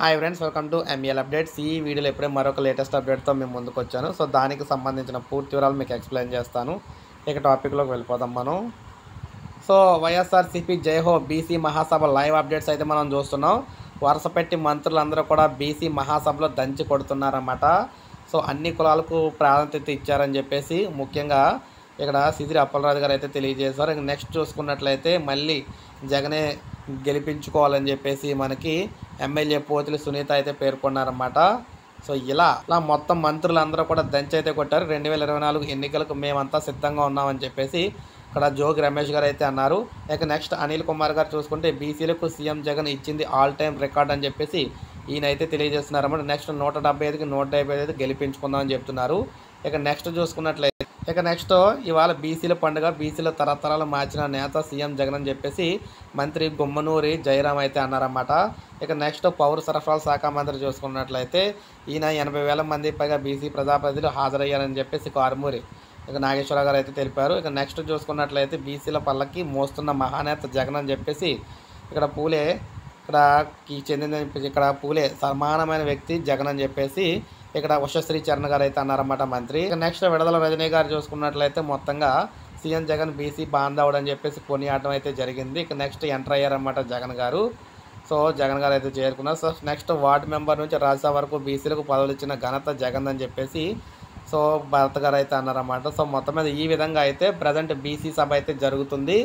Hi friends welcome to ML updates ఈ వీడియోలో ఎప్పుడే మరొక లేటెస్ట్ అప్డేట్తో మేము ముందుకు వచ్చాను సో దానికి సంబంధించిన పూర్తి వివరాలు మీకు ఎక్స్ప్లెయిన్ చేస్తాను. ఇక టాపిక్లోకి వెళ్ళిపోదాం మనం. సో వైఎస్ఆర్సీపీ జైహో బీసీ మహాసభ లైవ్ అప్డేట్స్ అయితే మనం చూస్తున్నాం. వరుసపెట్టి మంత్రులందరూ కూడా బీసీ మహాసభలో దంచి కొడుతున్నారన్నమాట. సో అన్ని కులాలకు ప్రాధాన్యత ఇచ్చారని చెప్పేసి ముఖ్యంగా ఇక్కడ సిదిరి అప్పలరాజు గారు అయితే తెలియజేశారు. ఇక నెక్స్ట్ చూసుకున్నట్లయితే మళ్ళీ జగనే గెలిపించుకోవాలని చెప్పేసి మనకి ఎమ్మెల్యే పోతులు సునీత అయితే పేర్కొన్నారన్నమాట. సో ఇలా ఇలా మొత్తం మంత్రులందరూ కూడా దంచైతే కొట్టారు. రెండు వేల ఇరవై నాలుగు ఎన్నికలకు మేమంతా సిద్ధంగా ఉన్నామని చెప్పేసి ఇక్కడ జోగి రమేష్ గారు అయితే అన్నారు. ఇక నెక్స్ట్ అనిల్ కుమార్ గారు చూసుకుంటే బీసీలకు సీఎం జగన్ ఇచ్చింది ఆల్ టైమ్ రికార్డ్ అని చెప్పేసి ఈయన అయితే నెక్స్ట్ నూట డెబ్బై ఐదుకి నూట డెబ్బై ఐదు గెలిపించుకుందామని చెప్తున్నారు. ఇక నెక్స్ట్ చూసుకున్నట్లయితే ఇక నెక్స్ట్ ఇవాళ బీసీల పండుగ బీసీల తరతరాలు మార్చిన నేత సీఎం జగన్ అని చెప్పేసి మంత్రి గుమ్మనూరి జయరాం అయితే అన్నారన్నమాట. ఇక నెక్స్ట్ పౌర సరఫరాల శాఖ మంత్రి చూసుకున్నట్లయితే ఈయన ఎనభై వేల మంది పైగా బీసీ ప్రజాప్రతినిధులు హాజరయ్యారని చెప్పేసి కారుమూరి ఇక నాగేశ్వరరావు గారు అయితే తెలిపారు. ఇక నెక్స్ట్ చూసుకున్నట్లయితే బీసీల పల్లకి మోస్తున్న మహానేత జగన్ అని చెప్పేసి ఇక్కడ పూలే ఇక్కడ చెందిన ఇక్కడ పూలే సమానమైన వ్యక్తి జగన్ అని చెప్పేసి ఇక్కడ ఉషశ్రీ చరణ్ గారు అయితే అన్నారన్నమాట మంత్రి. నెక్స్ట్ విడుదల రజనీ గారు చూసుకున్నట్లయితే మొత్తంగా సీఎం జగన్ బీసీ బాంధవుడు అని చెప్పేసి కొనియాడడం అయితే జరిగింది. ఇక నెక్స్ట్ ఎంటర్ అయ్యారన్నమాట జగన్ గారు. సో జగన్ గారు అయితే చేరుకున్నారు. సో నెక్స్ట్ వార్డు మెంబర్ నుంచి రాజ్యసభ వరకు బీసీలకు పదవులు ఇచ్చిన ఘనత జగన్ అని చెప్పేసి సో భరత్ గారు అయితే అన్నారన్నమాట. సో మొత్తం మీద ఈ విధంగా అయితే ప్రజెంట్ బీసీ సభ అయితే జరుగుతుంది.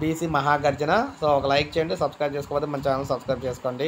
బీసీ మహాగర్జన. సో ఒక లైక్ చేయండి సబ్స్క్రైబ్ చేసుకోకపోతే మన ఛానల్ సబ్స్క్రైబ్ చేసుకోండి.